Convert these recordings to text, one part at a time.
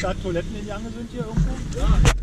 da Toiletten in Jange sind hier irgendwo? Ja.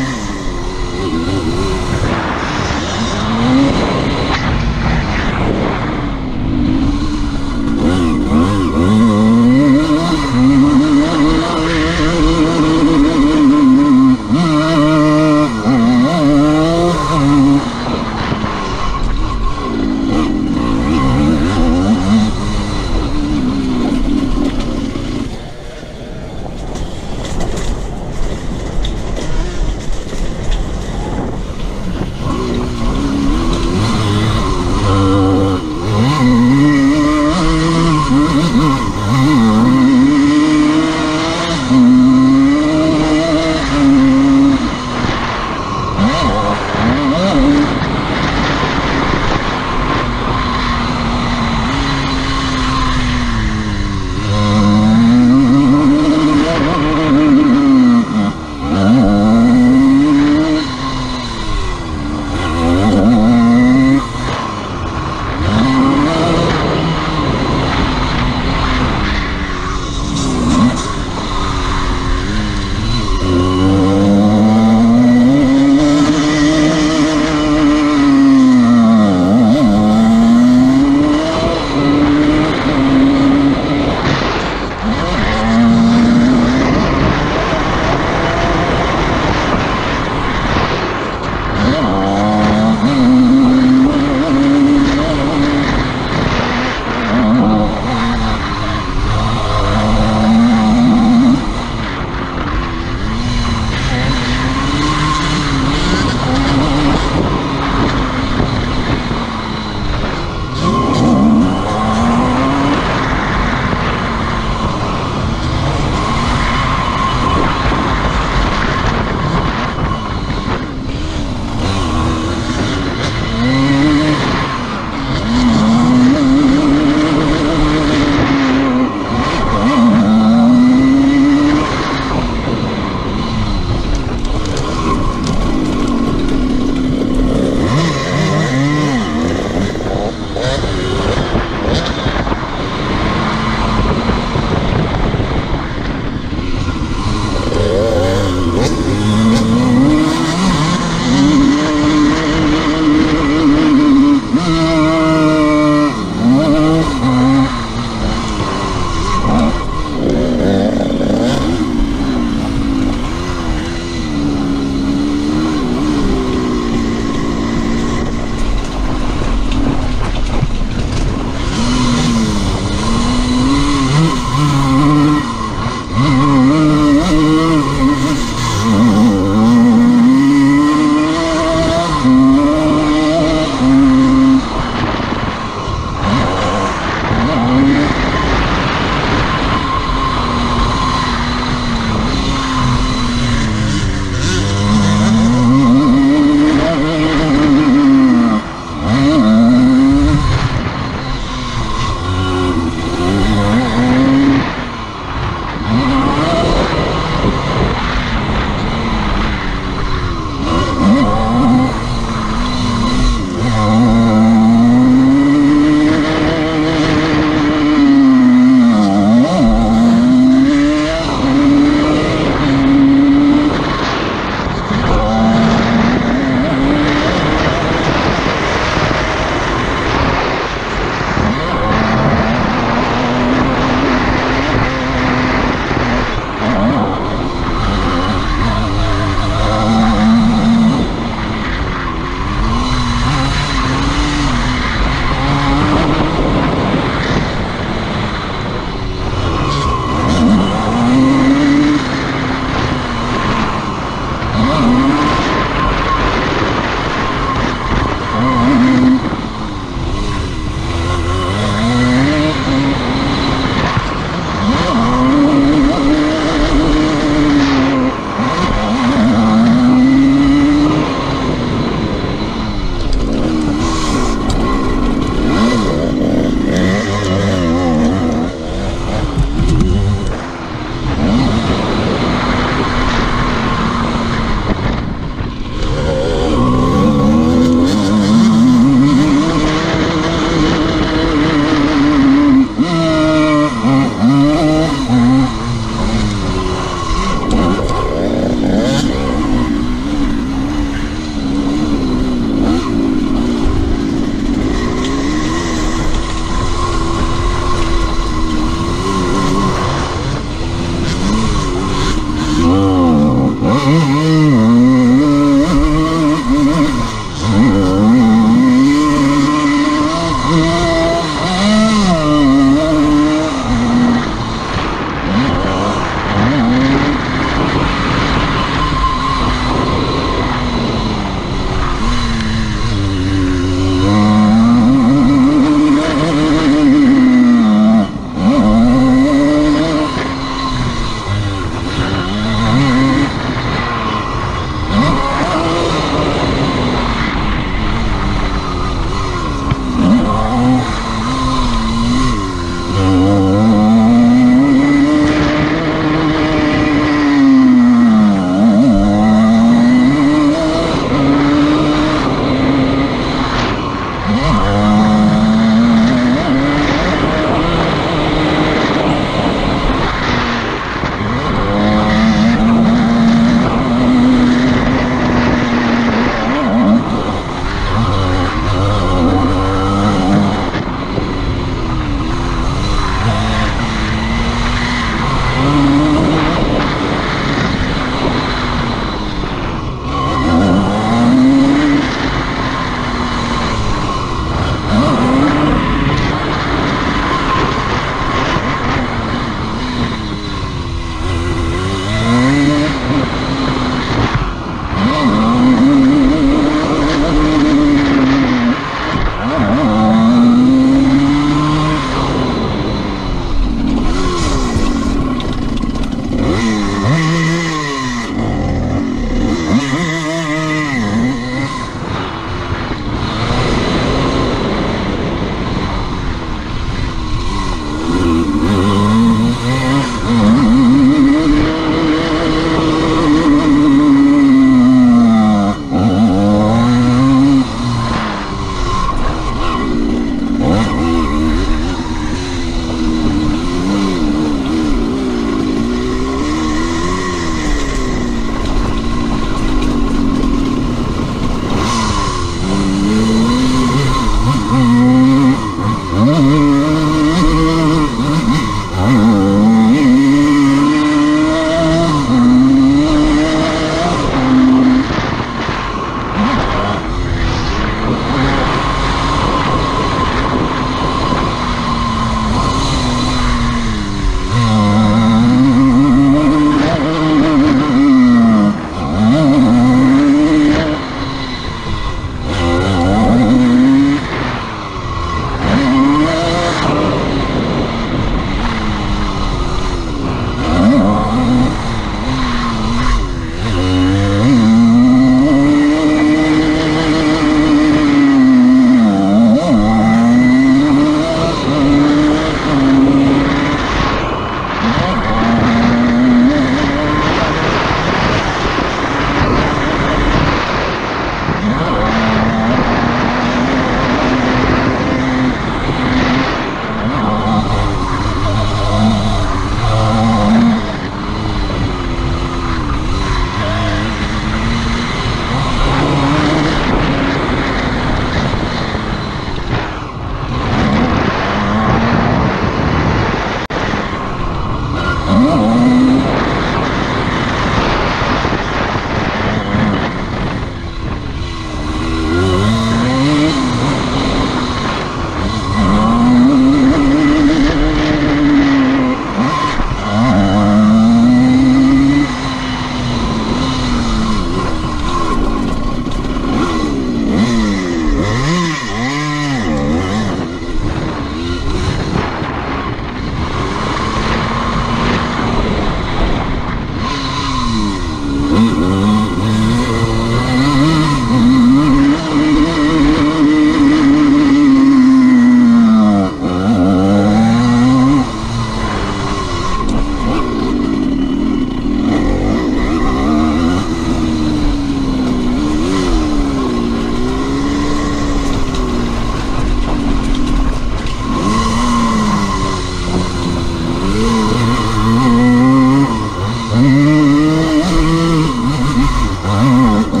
Mm-hmm.